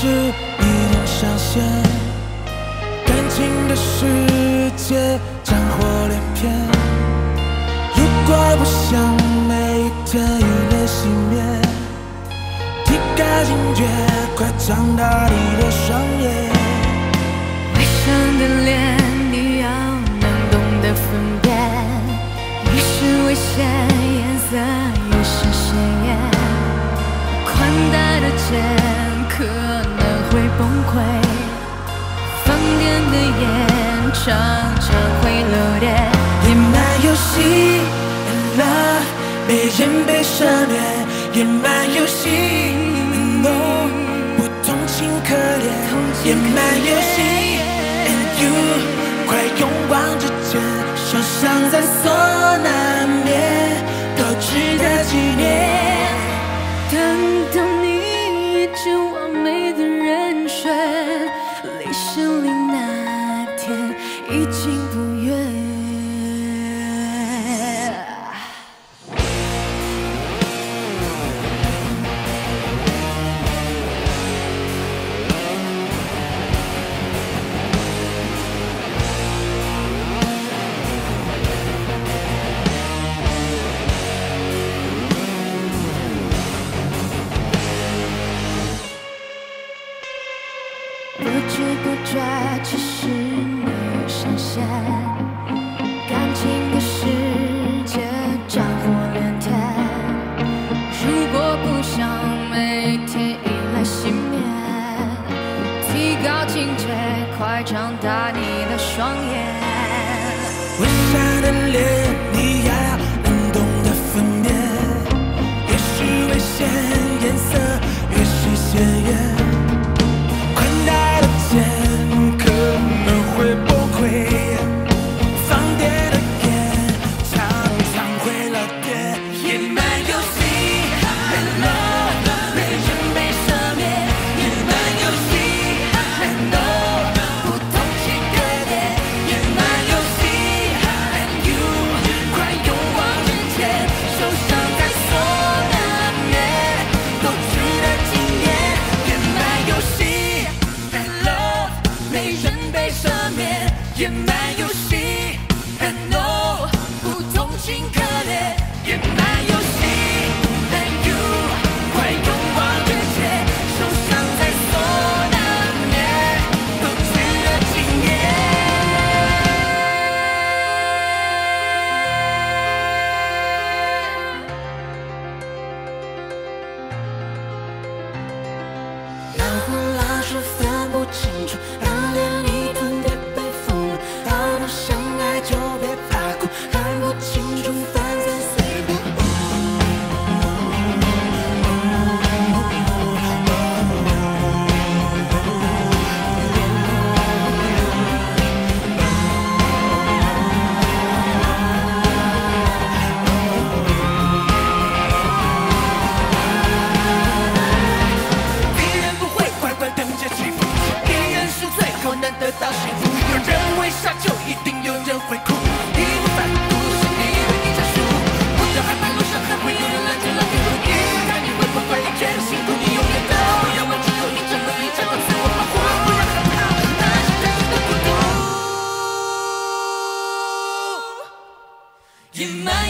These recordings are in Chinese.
是已经上线，感情的世界战火连篇。如果不想每一天以泪洗面，提高警觉，快张大你的双眼。微笑的脸，你要能懂得分辨，越是危险，颜色越是鲜艳。宽大的肩。可能会崩溃，放电的眼常常会漏电。野蛮游戏，And love，被人被赦免。野蛮游戏离心里那天已经不远。不知不觉，其实你上线，感情的世界战火连天。如果不想每天以泪洗面，提高警觉，快张大你的双眼。微笑的脸，你要能懂得分辨，越是危险，颜色越是鲜艳。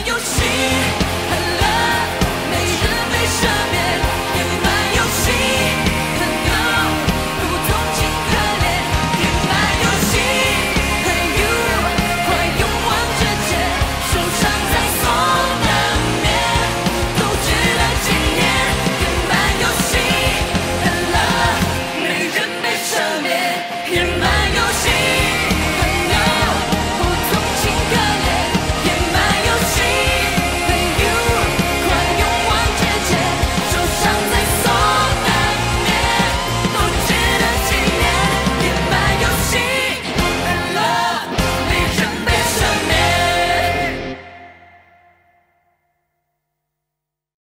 独。野蛮游戏。